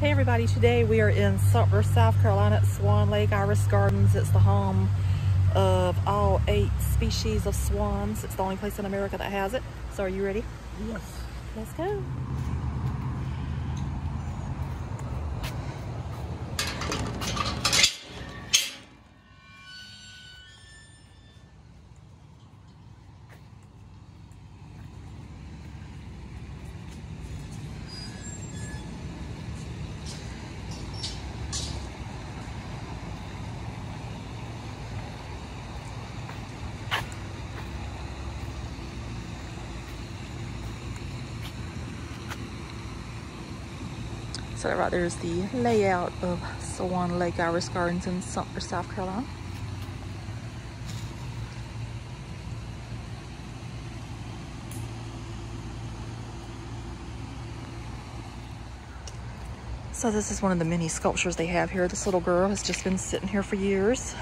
Hey everybody, today we are in Sumter, South Carolina at Swan Lake Iris Gardens. It's the home of all eight species of swans. It's the only place in America that has it. So are you ready? Yes. Let's go. So right there is the layout of Swan Lake Iris Gardens in Sumter, South Carolina. So this is one of the many sculptures they have here. This little girl has just been sitting here for years.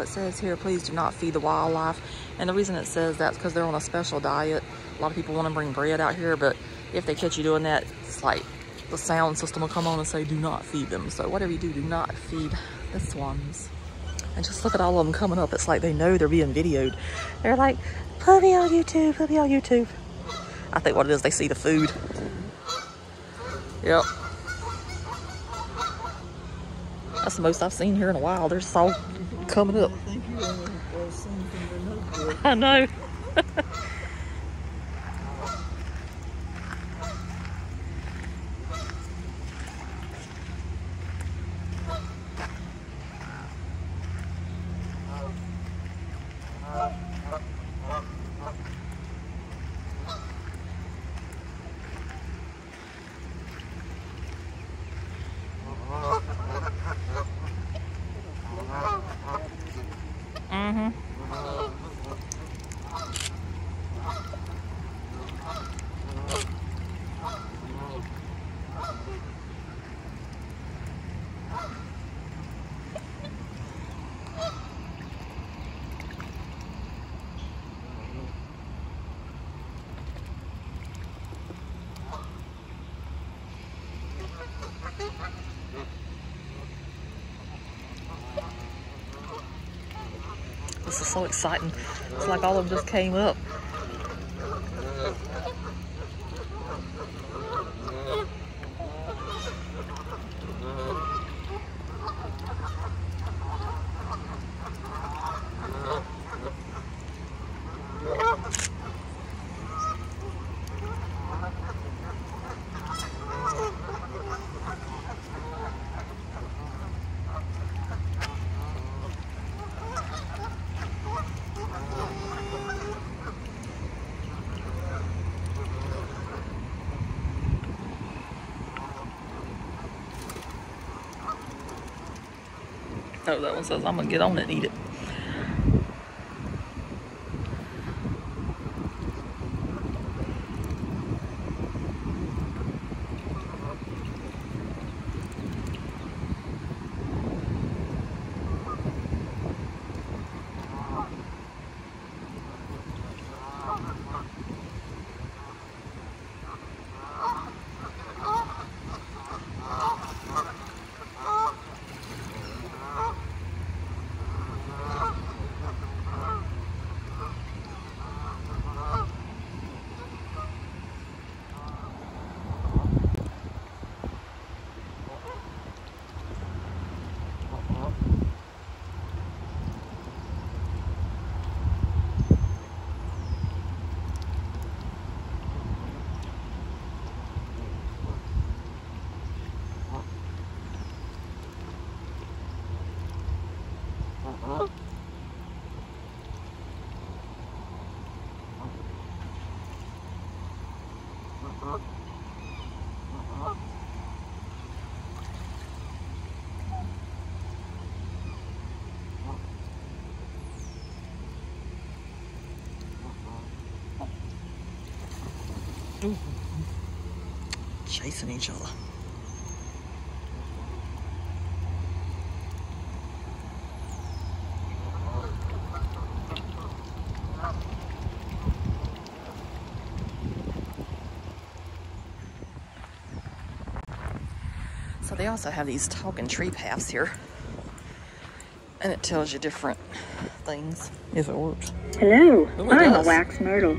It says here, please do not feed the wildlife. And the reason it says that is because they're on a special diet. A lot of people want to bring bread out here, but if they catch you doing that, it's like the sound system will come on and say, do not feed them. So whatever you do, do not feed the swans. And just look at all of them coming up. It's like they know they're being videoed. They're like, put me on YouTube, put me on YouTube. I think what it is, they see the food. Yep. That's the most I've seen here in a while. They're all coming up. I know. exciting. It's like all of them just came up. Oh, that one says I'm gonna get on it and eat it. chasing each other. So they also have these talking tree paths here. And it tells you different things if it works. Hello, oh, I'm does. a wax myrtle.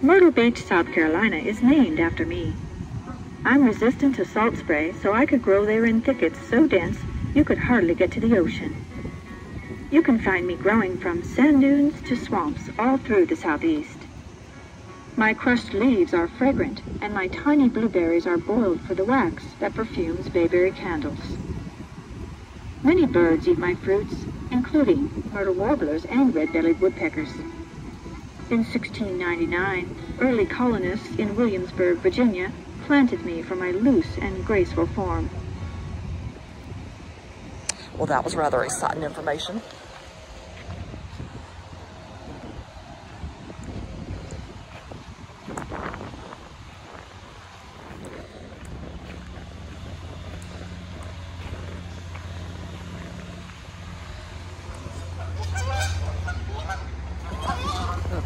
Myrtle Beach, South Carolina is named after me. I'm resistant to salt spray, so I could grow there in thickets so dense you could hardly get to the ocean. You can find me growing from sand dunes to swamps all through the southeast. My crushed leaves are fragrant, and my tiny blueberries are boiled for the wax that perfumes bayberry candles. Many birds eat my fruits, including myrtle warblers and red-bellied woodpeckers. In 1699, early colonists in Williamsburg, Virginia, planted me for my loose and graceful form. Well, that was rather exciting information.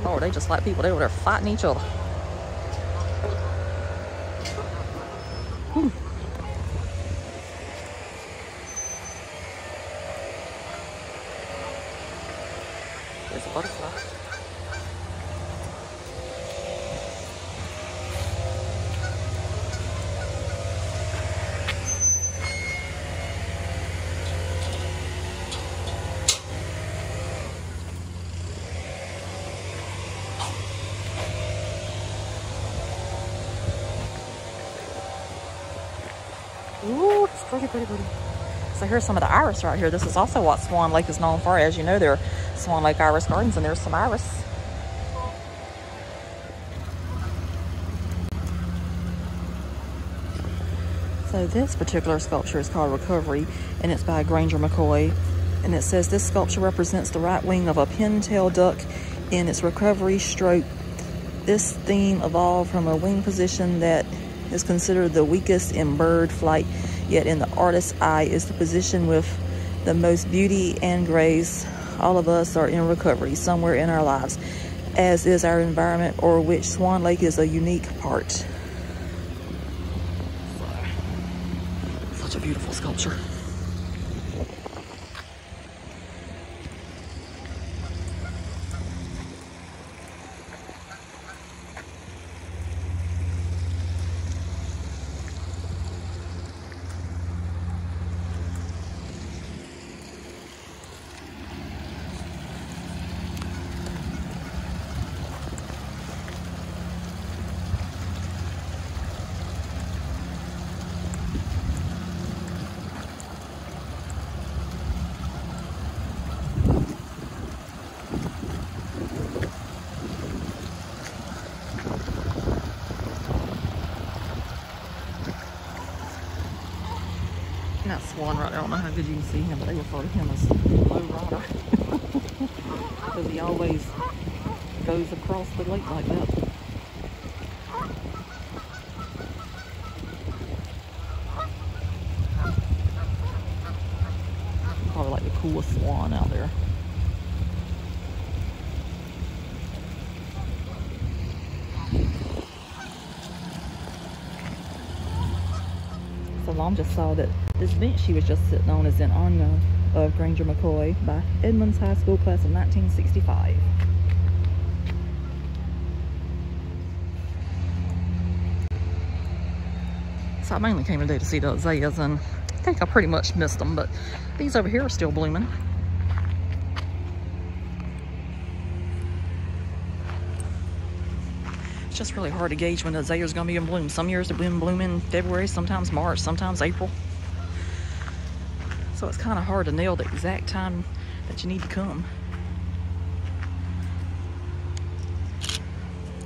Lord, they just like people. They were fighting each other. There's a butterfly. Ooh, it's pretty, pretty, pretty. So here's some of the iris right here. This is also what Swan Lake is known for. As you know, there are Swan Lake Iris Gardens, and there's some iris. So this particular sculpture is called Recovery, and it's by Grainger McKoy. And it says this sculpture represents the right wing of a pin-tailed duck in its recovery stroke. This theme evolved from a wing position that is considered the weakest in bird flight, yet in the artist's eye is the position with the most beauty and grace. All of us are in recovery somewhere in our lives, as is our environment, or which Swan Lake is a unique part. Such a beautiful sculpture. That right there, I don't know how good you can see him, but they refer to him as Low Rider. Because he always goes across the lake like that. Probably like the coolest swan out there. So Mom just saw that this bench she was just sitting on is in honor of Grainger McKoy by Edmunds High School class of 1965. So I mainly came today to see the azaleas and I think I pretty much missed them, but these over here are still blooming. It's just really hard to gauge when the azaleas are going to be in bloom. Some years they've been blooming in February, sometimes March, sometimes April. So it's kind of hard to nail the exact time that you need to come.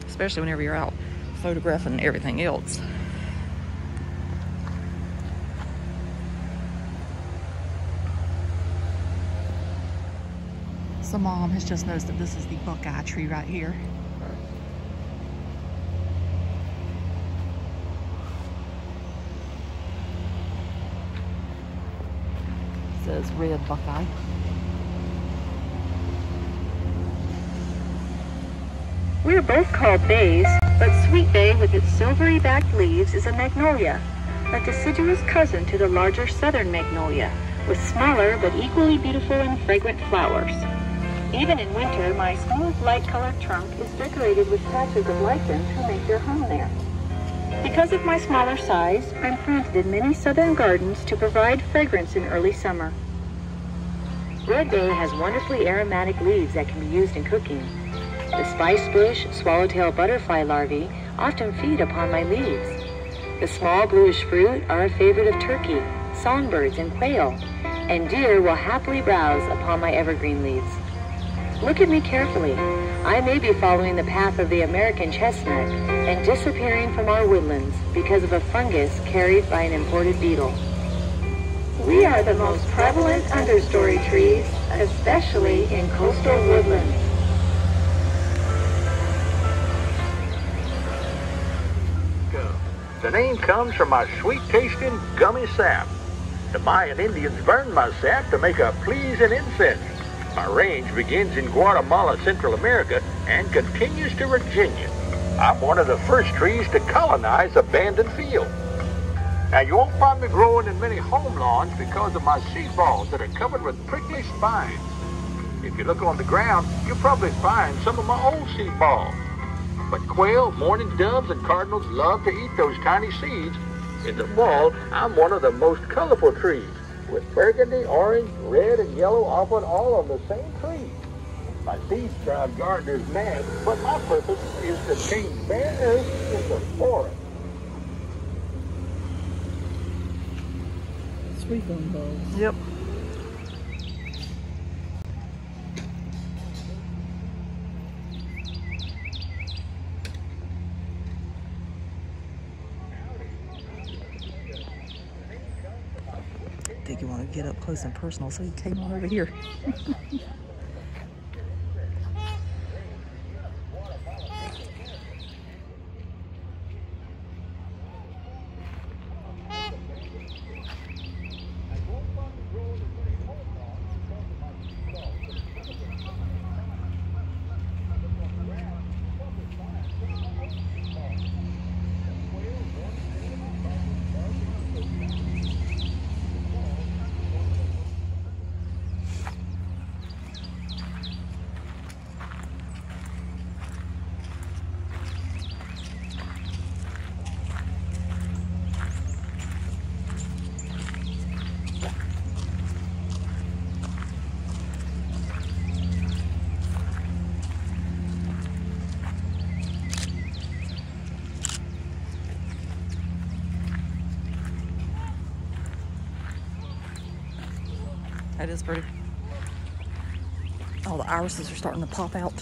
Especially whenever you're out photographing everything else. So mom has just noticed that this is the buckeye tree right here. Red buckeye. We're both called bays, but Sweet Bay with its silvery backed leaves is a magnolia. a deciduous cousin to the larger southern magnolia, with smaller but equally beautiful and fragrant flowers. Even in winter, my smooth, light-colored trunk is decorated with patches of lichens who make their home there. Because of my smaller size, I'm planted in many southern gardens to provide fragrance in early summer. Red bay has wonderfully aromatic leaves that can be used in cooking. The spice bush, swallowtail butterfly larvae often feed upon my leaves. The small bluish fruit are a favorite of turkey, songbirds, and quail, and deer will happily browse upon my evergreen leaves. Look at me carefully. I may be following the path of the American chestnut and disappearing from our woodlands because of a fungus carried by an imported beetle. We are the most prevalent understory trees, especially in coastal woodlands. The name comes from my sweet-tasting gummy sap. The Mayan Indians burned my sap to make a pleasing incense. My range begins in Guatemala, Central America, and continues to Virginia. I'm one of the first trees to colonize abandoned fields. Now, you won't find me growing in many home lawns because of my seed balls that are covered with prickly spines. If you look on the ground, you'll probably find some of my old seed balls. But quail, mourning doves, and cardinals love to eat those tiny seeds. In the fall, I'm one of the most colorful trees, with burgundy, orange, red, and yellow often all on the same tree. My seeds drive gardeners mad, but my purpose is to change bare earth into forest. Sweet gumballs. Yep. I think you want to get up close and personal, so you came on over here. That is pretty. All the irises are starting to pop out.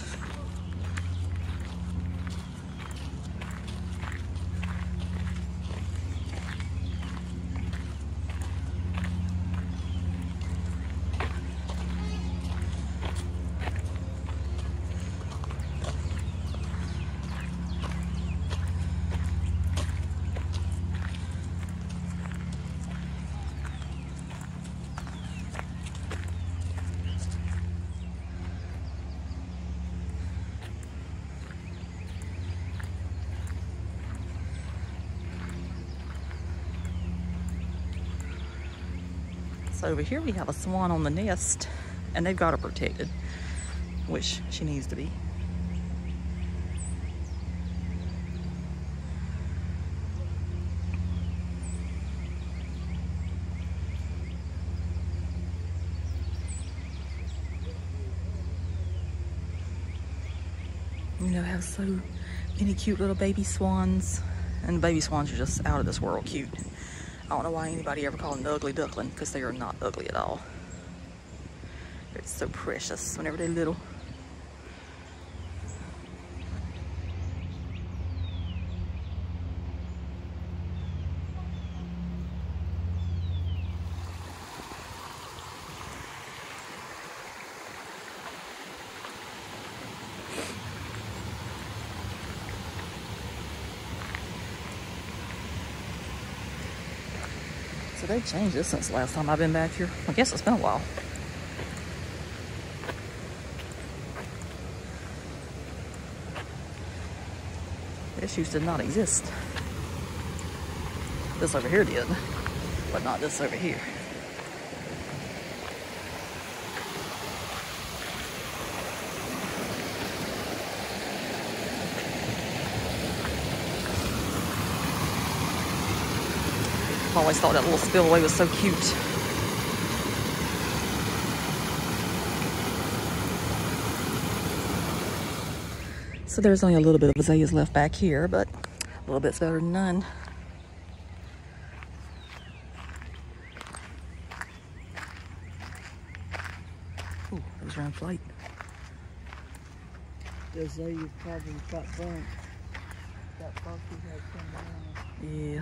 So over here we have a swan on the nest and they've got her protected, which she needs to be. You know, have so many cute little baby swans. And baby swans are just out of this world cute. I don't know why anybody ever called the ugly duckling because they are not ugly at all. They're so precious whenever they're little. So they've changed this since last time I've been back here. I guess it's been a while. This used to not exist. This over here did, but not this over here. Always thought that little spillway was so cute. So there's only a little bit of azaleas left back here, but a little bit's better than none. Ooh, there's round flight. The azaleas probably got burnt. That focus had come down. Yeah.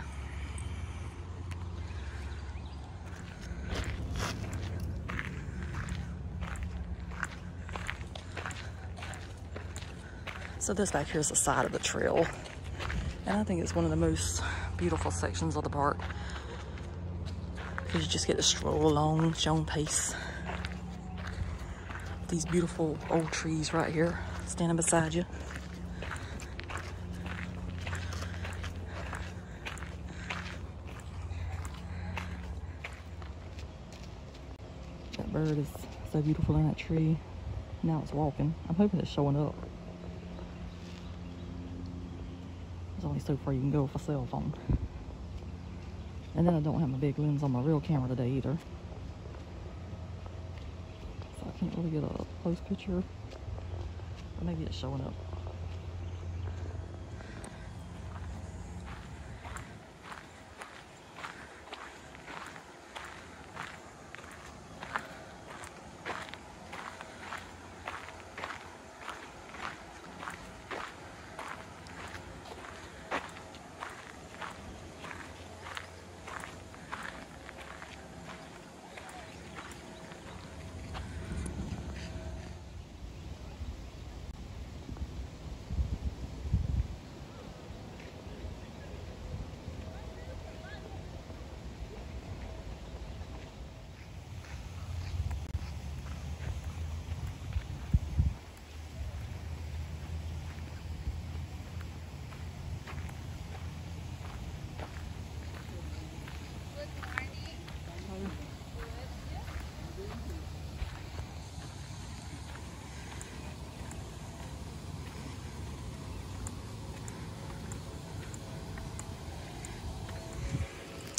So this back here is the side of the trail. And I think it's one of the most beautiful sections of the park. Because you just get to stroll along at your own pace. These beautiful old trees right here standing beside you. That bird is so beautiful in that tree. Now it's walking. I'm hoping it's showing up. So far you can go with a cell phone. And then I don't have my big lens on my real camera today either. So I can't really get a close picture. Or maybe it's showing up.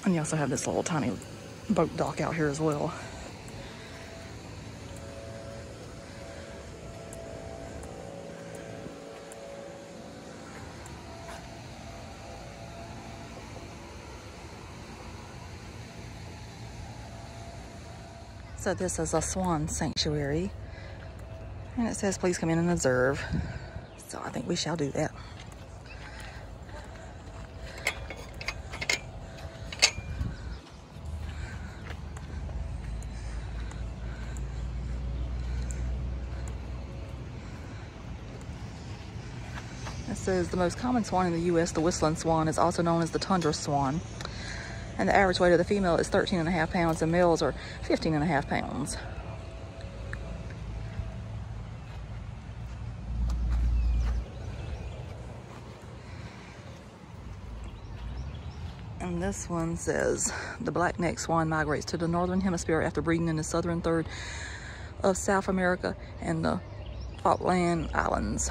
And you also have this little tiny boat dock out here as well. So this is a swan sanctuary. And it says please come in and observe. So I think we shall do that. Says the most common swan in the U.S., the whistling swan, is also known as the tundra swan. And the average weight of the female is 13 and a half pounds and males are 15 and a half pounds. And this one says the black-necked swan migrates to the northern hemisphere after breeding in the southern third of South America and the Falkland Islands.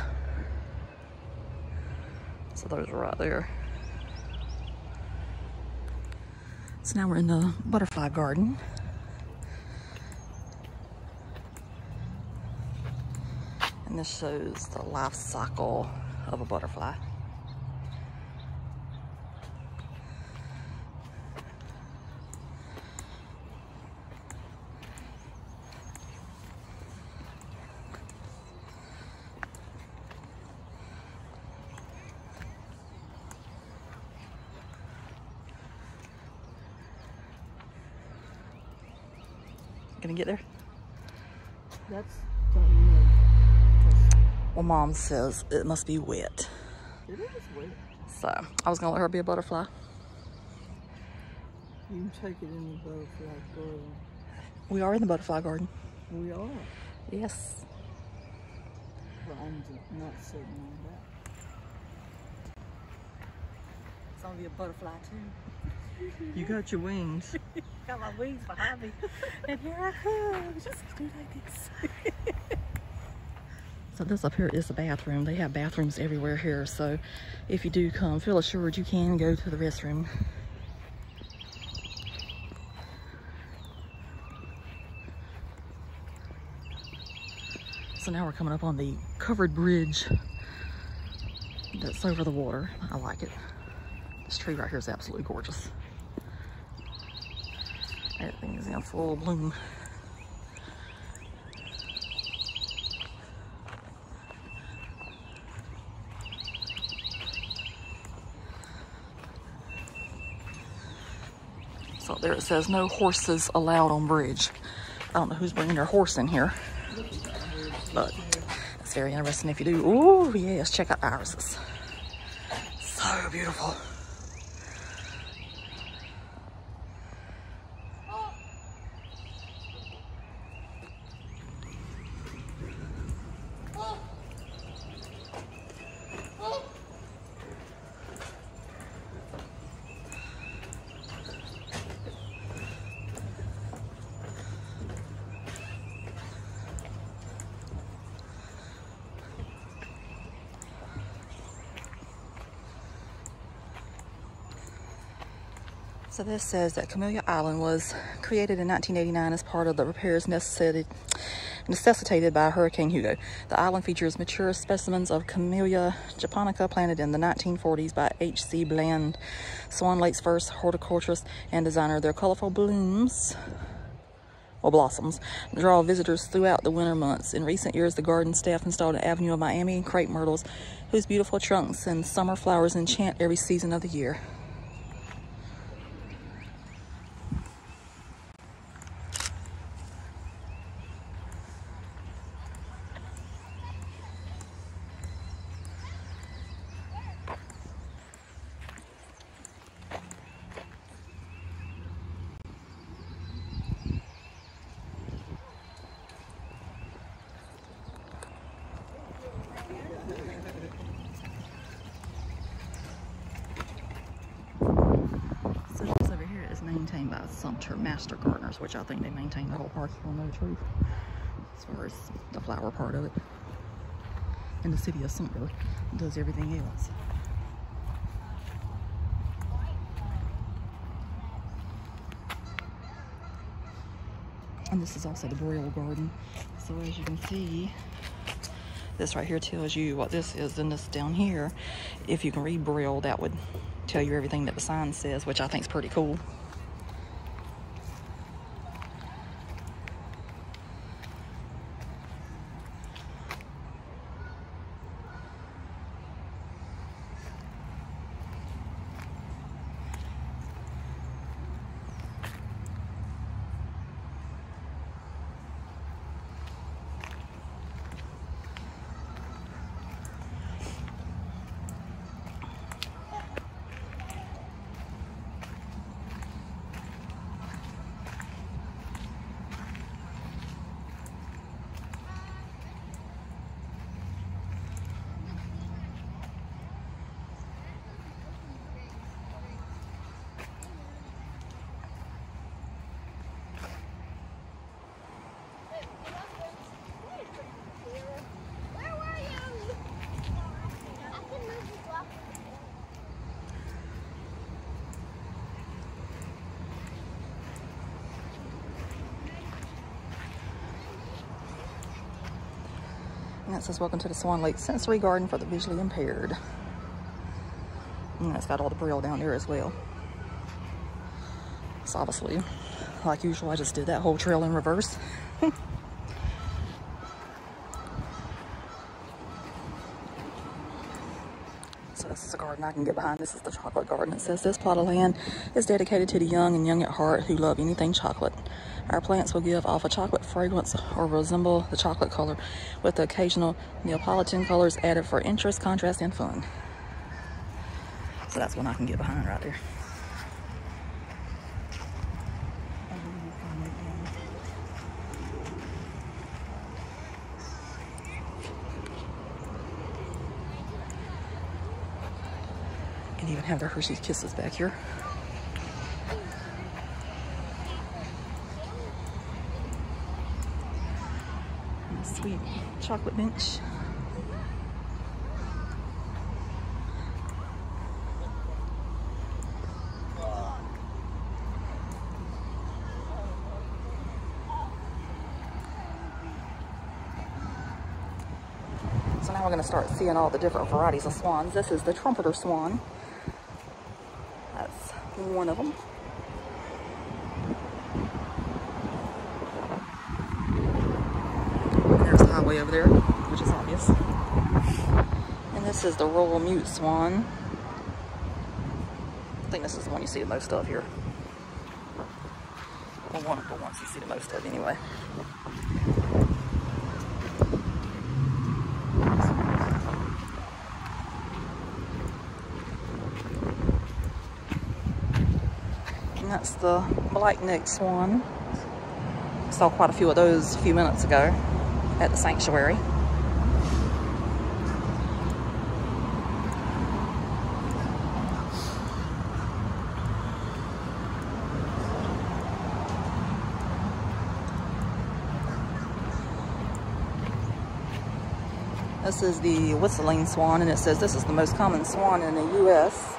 So those are right there. So now we're in the butterfly garden. And this shows the life cycle of a butterfly. Gonna get there? That's. Well, mom says it must be wet. It is wet. So I was gonna let her be a butterfly. You can take it in the butterfly garden. We are in the butterfly garden. We are. Yes. But I'm not sitting on that. It's gonna be a butterfly too. You got your wings. Got my wings behind me. And here I come. Just do like this. So this up here is the bathroom. They have bathrooms everywhere here. So if you do come, feel assured you can go to the restroom. So now we're coming up on the covered bridge that's over the water. I like it. This tree right here is absolutely gorgeous. Everything is in full bloom. So there it says no horses allowed on bridge. I don't know who's bringing their horse in here, but it's very interesting if you do. Oh yes, check out irises. So beautiful. So this says that Camellia Island was created in 1989 as part of the repairs necessitated, necessitated by Hurricane Hugo. The island features mature specimens of Camellia japonica planted in the 1940s by H.C. Bland, Swan Lake's first horticulturist and designer. Their colorful blooms or blossoms draw visitors throughout the winter months. In recent years, the garden staff installed an avenue of Miami crepe myrtles whose beautiful trunks and summer flowers enchant every season of the year. So this over here is maintained by Sumter Which I think they maintain the whole park on the truth, as far as the flower part of it. And the city of Sumter does everything else. And this is also the Braille Garden. So as you can see, this right here tells you what this is. And this down here, if you can read Braille, that would tell you everything that the sign says, which I think is pretty cool. And that says, Welcome to the Swan Lake Sensory Garden for the Visually Impaired. And that's got all the braille down there as well. So obviously, like usual, I just did that whole trail in reverse. So this is a garden I can get behind. This is the chocolate garden. It says this plot of land is dedicated to the young and young at heart who love anything chocolate. Our plants will give off a chocolate fragrance or resemble the chocolate color with the occasional Neapolitan colors added for interest, contrast, and fun. So that's one I can get behind right there. And even have their Hershey's Kisses back here. Chocolate bench. So now we're going to start seeing all the different varieties of swans. This is the trumpeter swan. That's one of them. Highway over there, which is obvious. And this is the royal mute swan. I think this is the one you see the most of here. Or one of the ones you see the most of anyway. And that's the black-necked swan. Saw quite a few of those a few minutes ago at the sanctuary. This is the whistling swan, and it says this is the most common swan in the U.S.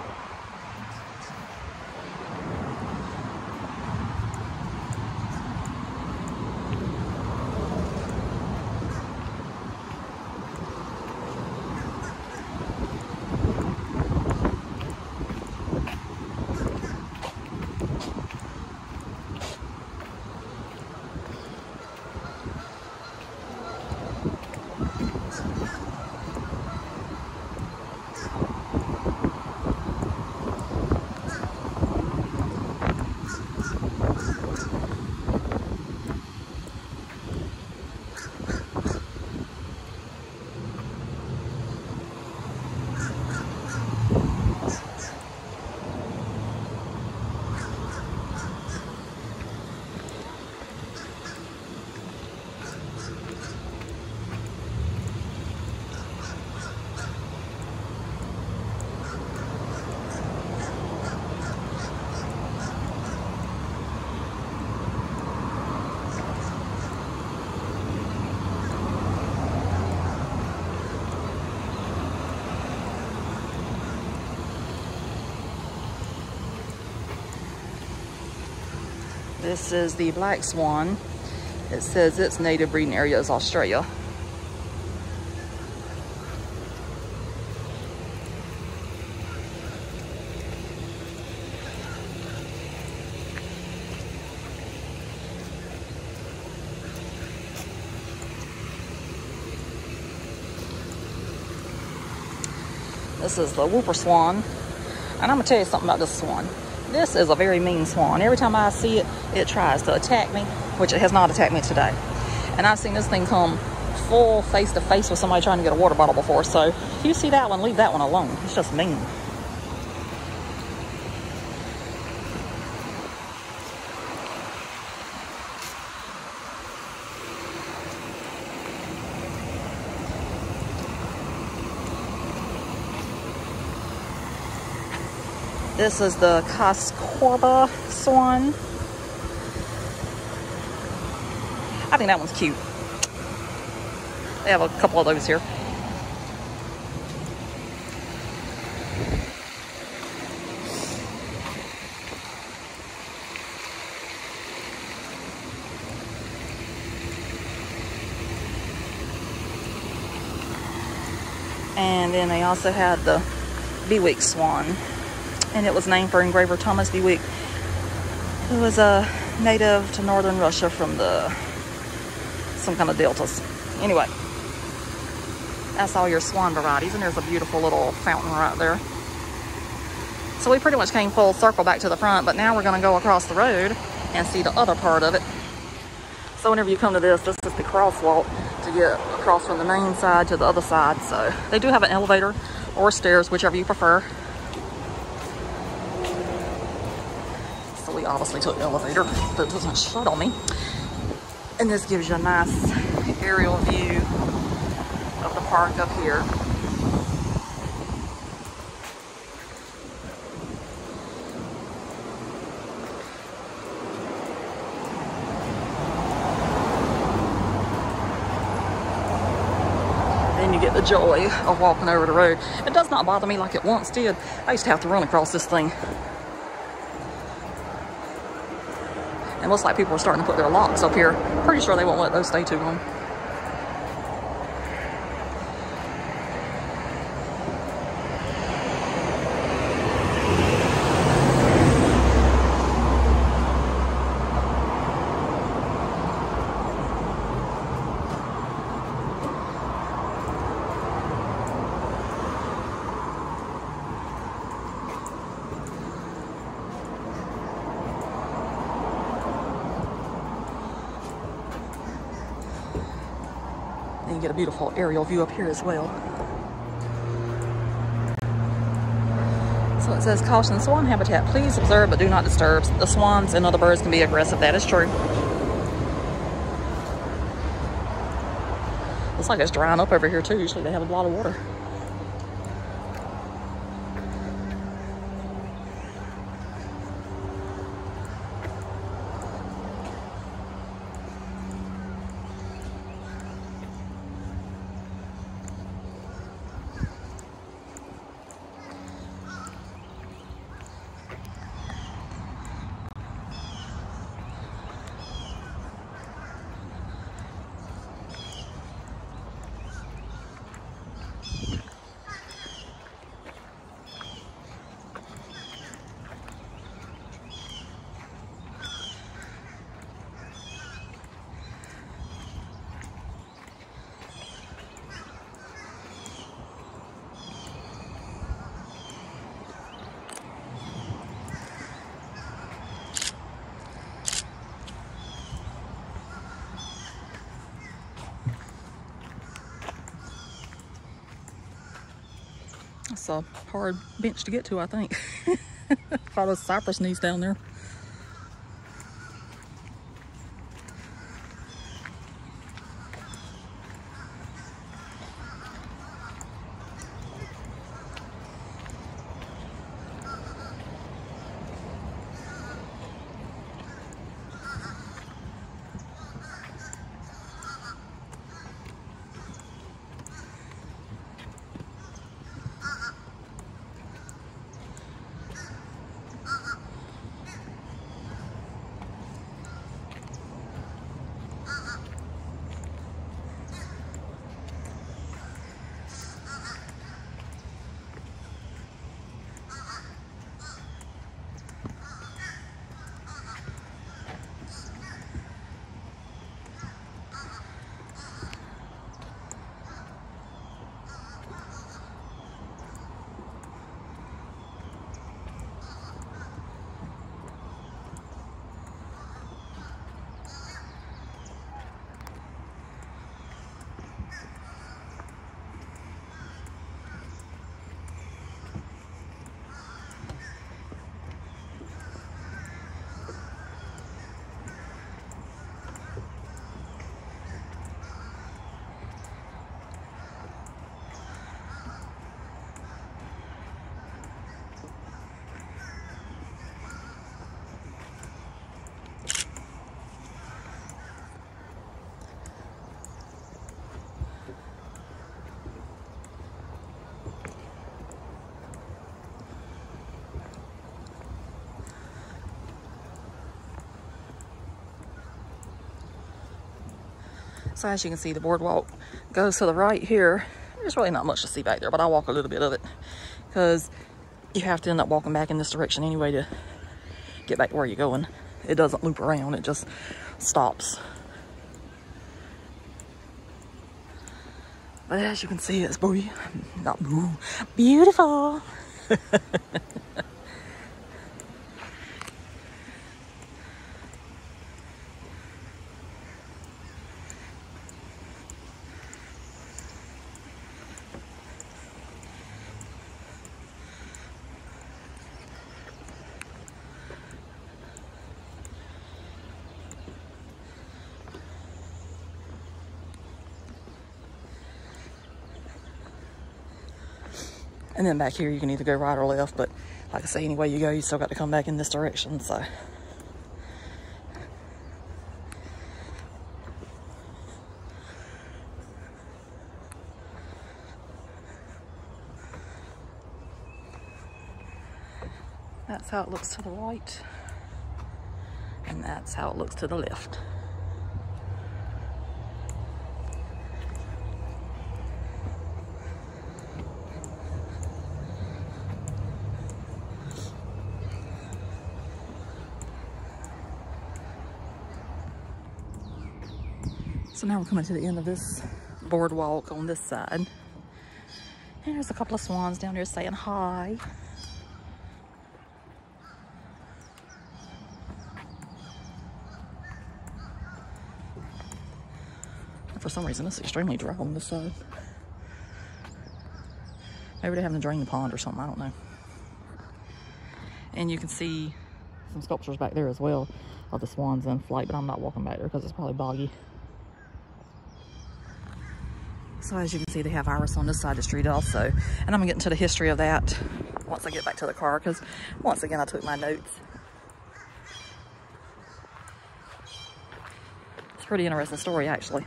This is the black swan. It says its native breeding area is Australia. This is the whooper swan. And I'm gonna tell you something about this swan. This is a very mean swan. Every time I see it, it tries to attack me, which it has not attacked me today. And I've seen this thing come full face to face with somebody trying to get a water bottle before. So if you see that one, leave that one alone. It's just mean. This is the Coscoroba swan. I think that one's cute. They have a couple of those here. And then they also had the Bewick swan and it was named for engraver Thomas Bewick, who was a native to northern Russia from the some kind of deltas. Anyway, that's all your swan varieties, and there's a beautiful little fountain right there. So we pretty much came full circle back to the front, but now we're gonna go across the road and see the other part of it. So whenever you come to this, this is the crosswalk to get across from the main side to the other side. So they do have an elevator or stairs, whichever you prefer. So we obviously took the elevator, but it doesn't shut on me. And this gives you a nice aerial view of the park up here. get the joy of walking over the road. It does not bother me like it once did. I used to have to run across this thing. And looks like people are starting to put their locks up here. Pretty sure they won't let those stay too long. Beautiful aerial view up here as well. So it says caution swan habitat. Please observe but do not disturb. The swans and other birds can be aggressive. That is true. Looks like it's drying up over here too. Usually they have a lot of water. It's a hard bench to get to, I think. All those cypress knees down there. As you can see, the boardwalk goes to the right here. There's really not much to see back there, but I'll walk a little bit of it because you have to end up walking back in this direction anyway to get back where you're going. It doesn't loop around, it just stops. But as you can see, it's beautiful. And then back here, you can either go right or left, but like I say, any way you go, you still got to come back in this direction, so. That's how it looks to the right, and that's how it looks to the left. So now we're coming to the end of this boardwalk on this side. And there's a couple of swans down there saying hi. For some reason, it's extremely dry on this side. Maybe they're having to drain the pond or something, I don't know. And you can see some sculptures back there as well of the swans in flight, but I'm not walking back there because it's probably boggy. So as you can see, they have iris on this side of the street also. And I'm gonna get into the history of that once I get back to the car because once again, I took my notes. It's a pretty interesting story actually.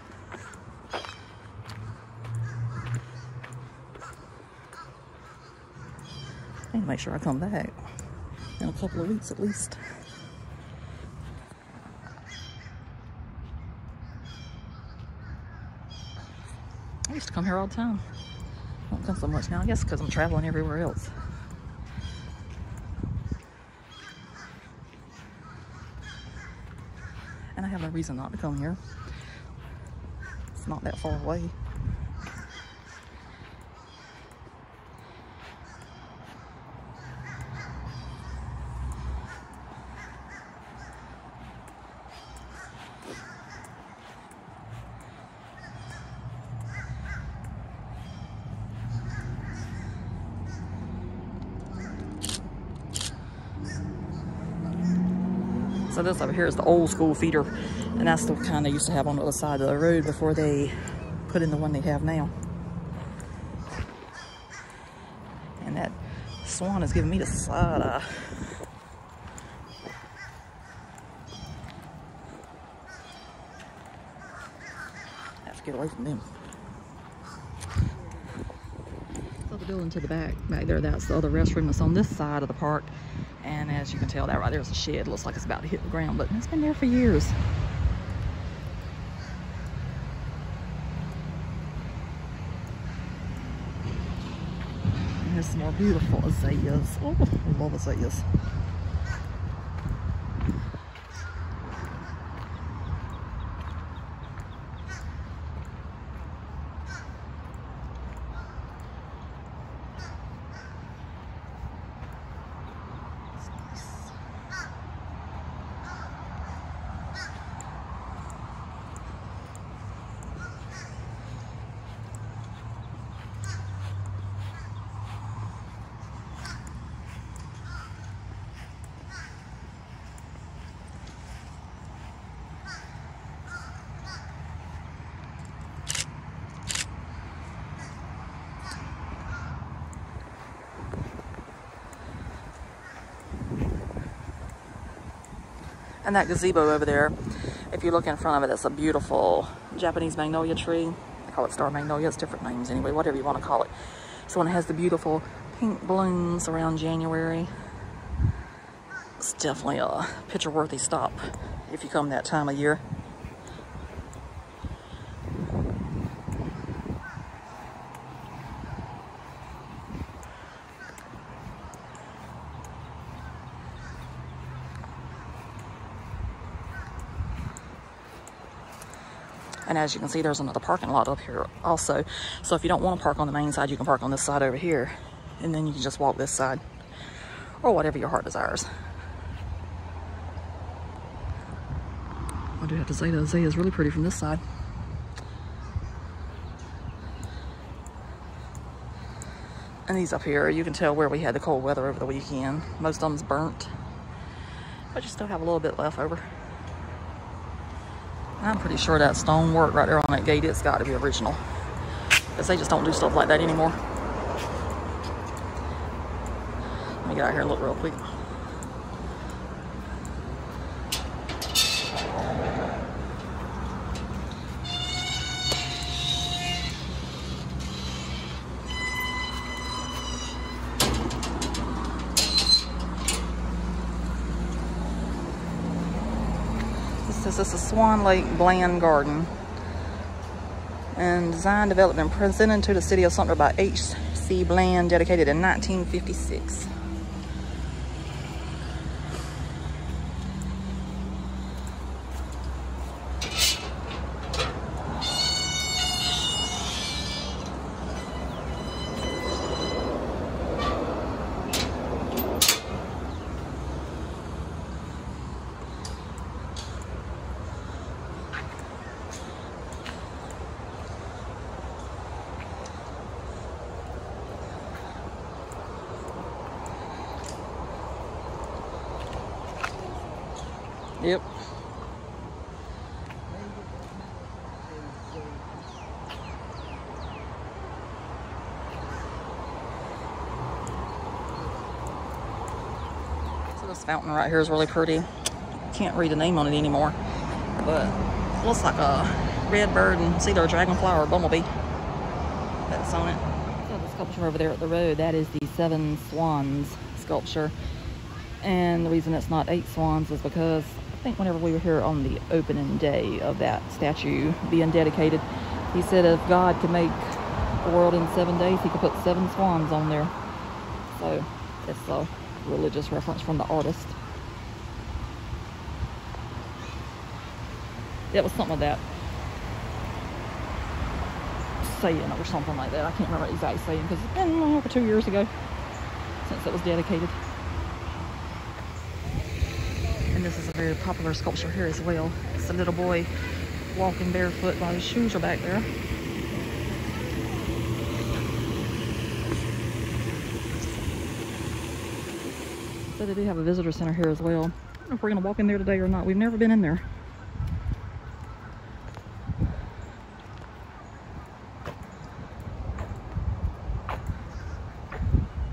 I need to make sure I come back in a couple of weeks at least. Used to come here all the time. I don't come so much now, I guess because I'm traveling everywhere else. And I have no reason not to come here. It's not that far away. Here is the old school feeder, and that's the kind they used to have on the other side of the road before they put in the one they have now. And that swan is giving me the side eye. have to get away from them. So the building to the back, back there, that's the other restroom that's on this side of the park. And as you can tell, that right there is a shed. Looks like it's about to hit the ground, but it's been there for years. And there's some more beautiful azaleas. Oh, I love azaleas. And that gazebo over there, if you look in front of it, it's a beautiful Japanese magnolia tree. They call it star magnolia. It's different names anyway, whatever you want to call it. So when it has the beautiful pink blooms around January, it's definitely a picture-worthy stop if you come that time of year. As you can see, there's another parking lot up here also. So if you don't want to park on the main side, you can park on this side over here. And then you can just walk this side or whatever your heart desires. I do have to say that Azalea is really pretty from this side. And these up here, you can tell where we had the cold weather over the weekend. Most of them's burnt, but you still have a little bit left over. I'm pretty sure that stonework right there on that gate, it's got to be original. Because they just don't do stuff like that anymore. Let me get out here and look real quick. This is, this is Swan Lake Bland Garden. And design, developed, and presented to the city of Sumter by H.C. Bland, dedicated in 1956. Yep. So this fountain right here is really pretty. Can't read the name on it anymore, but it looks like a red bird and it's either a dragonfly or a bumblebee that's on it. So the sculpture over there at the road, that is the Seven Swans sculpture. And the reason it's not eight swans is because I think whenever we were here on the opening day of that statue being dedicated, he said if God could make the world in seven days, he could put seven swans on there. So it's a religious reference from the artist. It was something like that. Saying or something like that. I can't remember the exact saying because it's been uh, over two years ago since it was dedicated. And this is a very popular sculpture here as well. It's a little boy walking barefoot while his shoes are back there. So they do have a visitor center here as well. I don't know if we're gonna walk in there today or not. We've never been in there.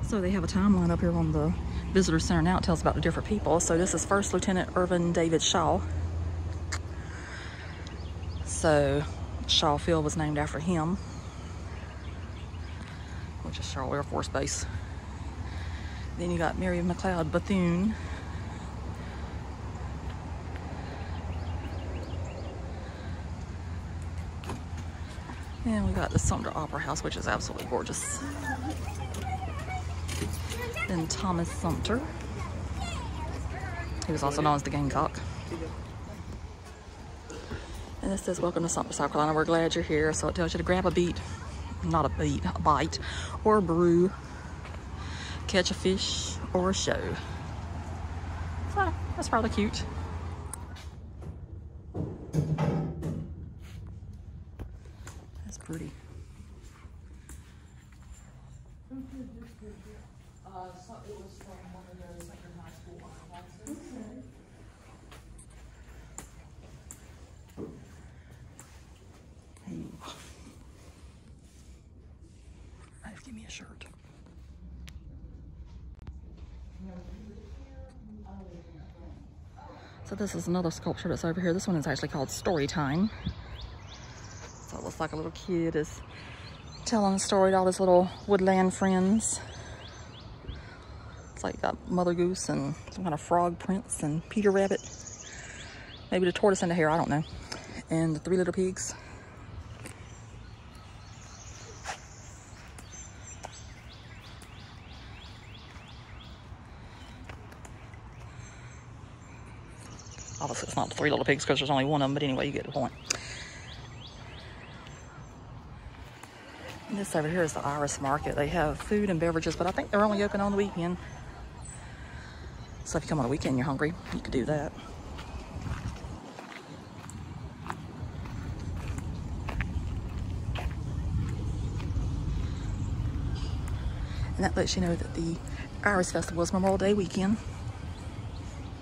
So they have a timeline up here on the visitor center now. It tells about the different people. So this is First Lieutenant Ervin David Shaw. So Shaw Field was named after him, which is Shaw Air Force Base. Then you got Mary McLeod Bethune. And we got the Sumter Opera House, which is absolutely gorgeous. Then Thomas Sumter. He was also known as the Gamecock. And this says, welcome to Sumter, South Carolina. We're glad you're here. So it tells you to grab a beat, not a beat, a bite, or a brew, catch a fish, or a show. So that's rather cute. That's pretty. Hey, give me a shirt. So this is another sculpture that's over here. This one is actually called Story Time. So it looks like a little kid is telling a story to all his little woodland friends. It's like got Mother Goose and some kind of frog prince and Peter Rabbit. Maybe the tortoise and the hare, I don't know. And the three little pigs. Obviously, it's not three little pigs because there's only one of them, but anyway, you get the point. And this over here is the Iris Market. They have food and beverages, but I think they're only open on the weekend. So if you come on a weekend, you're hungry, you could do that. And that lets you know that the Iris Festival is Memorial Day weekend.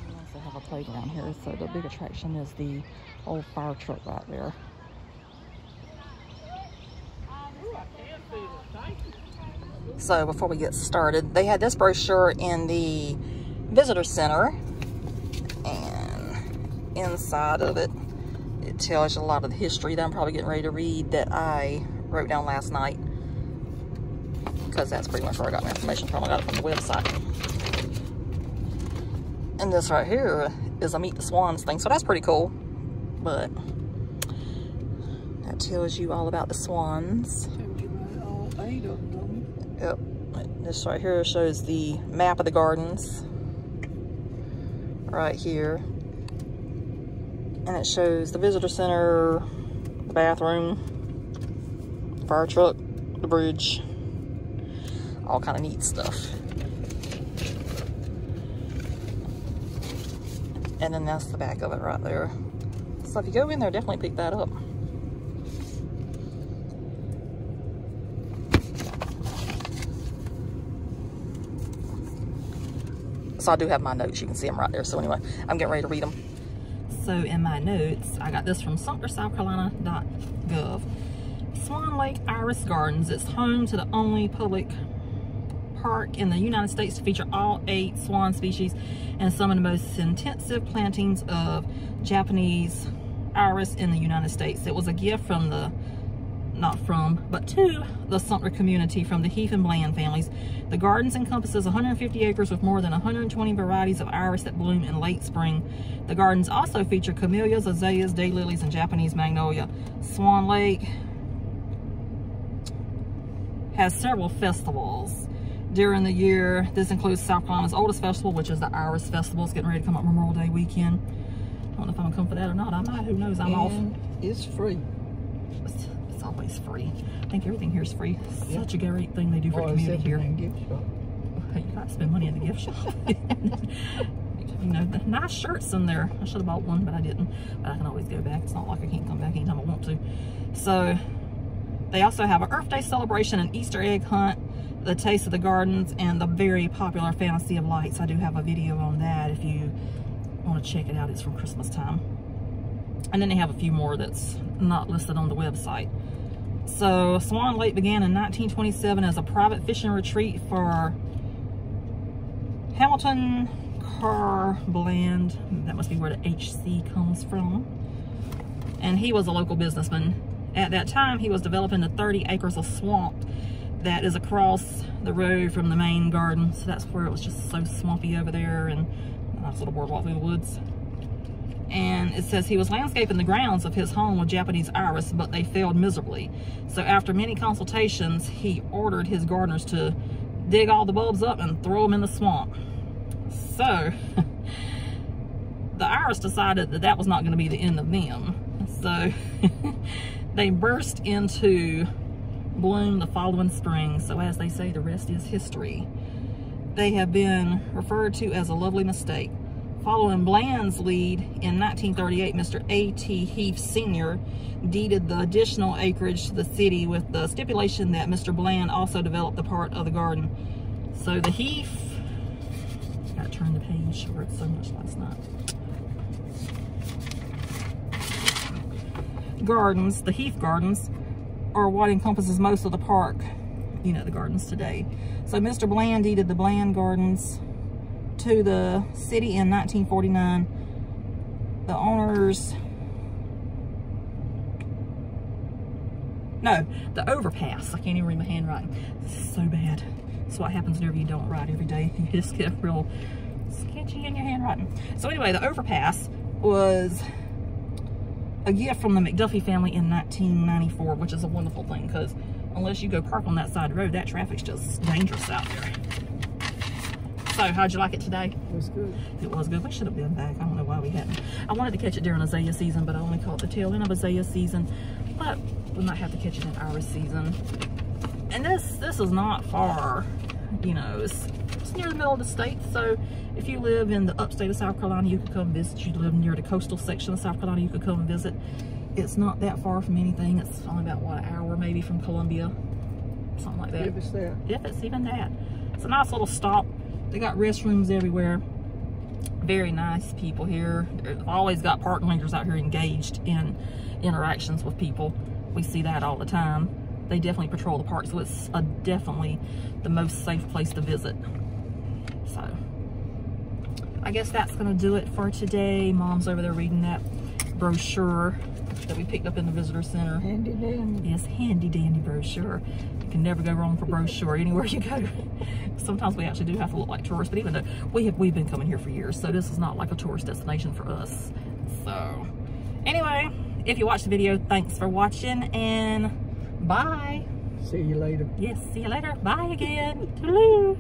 We also have a playground here, so the big attraction is the old fire truck right there. So before we get started, they had this brochure in the visitor center and inside of it, it tells you a lot of the history that I'm probably getting ready to read that I wrote down last night because that's pretty much where I got my information from. I got it from the website. And this right here is a Meet the Swans thing, so that's pretty cool. but that tells you all about the swans. Yep. This right here shows the map of the gardens. Right here. And it shows the visitor center, the bathroom, fire truck, the bridge. All kind of neat stuff. And then that's the back of it right there. So if you go in there, definitely pick that up. So I do have my notes. You can see them right there. So anyway, I'm getting ready to read them. So in my notes, I got this from SumterSouthCarolina.gov. Swan Lake Iris Gardens. It's home to the only public park in the United States to feature all eight swan species and some of the most intensive plantings of Japanese iris in the United States. It was a gift from the, not from, but to the Sumter community from the Heath and Bland families. The gardens encompasses 150 acres with more than 120 varieties of iris that bloom in late spring. The gardens also feature camellias, azaleas, daylilies, and Japanese magnolia. Swan Lake has several festivals during the year. This includes South Carolina's oldest festival, which is the Iris Festival. It's getting ready to come up Memorial Day weekend. I don't know if I'm gonna come for that or not. I might, who knows, I'm off. It's free. It's, it's always free. I think everything here is free. Such a great thing they do for Or the community here. gift shop. Hey, you gotta spend money in the gift shop. you know, the nice shirts in there. I should have bought one, but I didn't. But I can always go back. It's not like I can't come back anytime I want to. So they also have an Earth Day celebration, an Easter egg hunt, the Taste of the Gardens, and the very popular Fantasy of Lights. I do have a video on that if you want to check it out. It's from Christmas time. And then they have a few more that's not listed on the website. So Swan Lake began in 1927 as a private fishing retreat for Hamilton Carr Bland. That must be where the HC comes from. And he was a local businessman. At that time, he was developing the 30 acres of swamp that is across the road from the main garden. So that's where it was just so swampy over there and a nice little boardwalk through the woods. And it says he was landscaping the grounds of his home with Japanese iris, but they failed miserably. So after many consultations, he ordered his gardeners to dig all the bulbs up and throw them in the swamp. So the iris decided that that was not going to be the end of them. So they burst into bloom the following spring. So as they say, the rest is history. They have been referred to as a lovely mistake. Following Bland's lead in 1938, Mr. A.T. Heath Sr. deeded the additional acreage to the city with the stipulation that Mr. Bland also develop the part of the garden. So the Heath, gotta turn the page, I so much last night. Gardens, the Heath Gardens, are what encompasses most of the park, you know, the gardens today. So Mr. Bland deeded the Bland Gardens to the city in 1949. The owners, no, the overpass. I can't even read my handwriting. This is so bad. It's what happens whenever you don't write every day. You just get real sketchy in your handwriting. So anyway, the overpass was a gift from the McDuffie family in 1994, which is a wonderful thing because unless you go park on that side of the road, that traffic's just dangerous out there. So, how'd you like it today? It was good. It was good. We should have been back. I don't know why we hadn't. I wanted to catch it during azalea season, but I only caught the tail end of azalea season. But we might have to catch it in iris season. And this this is not far. You know, it's, it's near the middle of the state. So if you live in the upstate of South Carolina, you could come visit. You live near the coastal section of South Carolina, you could come and visit. It's not that far from anything. It's only about, what, an hour maybe from Columbia. Something like that If it's there. if it's even that. It's a nice little stop. They got restrooms everywhere. Very nice people here. They've always got park rangers out here engaged in interactions with people. We see that all the time. They definitely patrol the park, so it's a, definitely the most safe place to visit. So, I guess that's gonna do it for today. Mom's over there reading that brochure that we picked up in the visitor center. Handy dandy. Yes, handy dandy brochure. You can never go wrong for brochure anywhere you go. Sometimes we actually do have to look like tourists, but even though we have we've been coming here for years, so this is not like a tourist destination for us. So Anyway, if you watched the video, thanks for watching and bye. See you later. Yes, see you later. Bye again. Toodaloo.